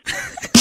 podcast.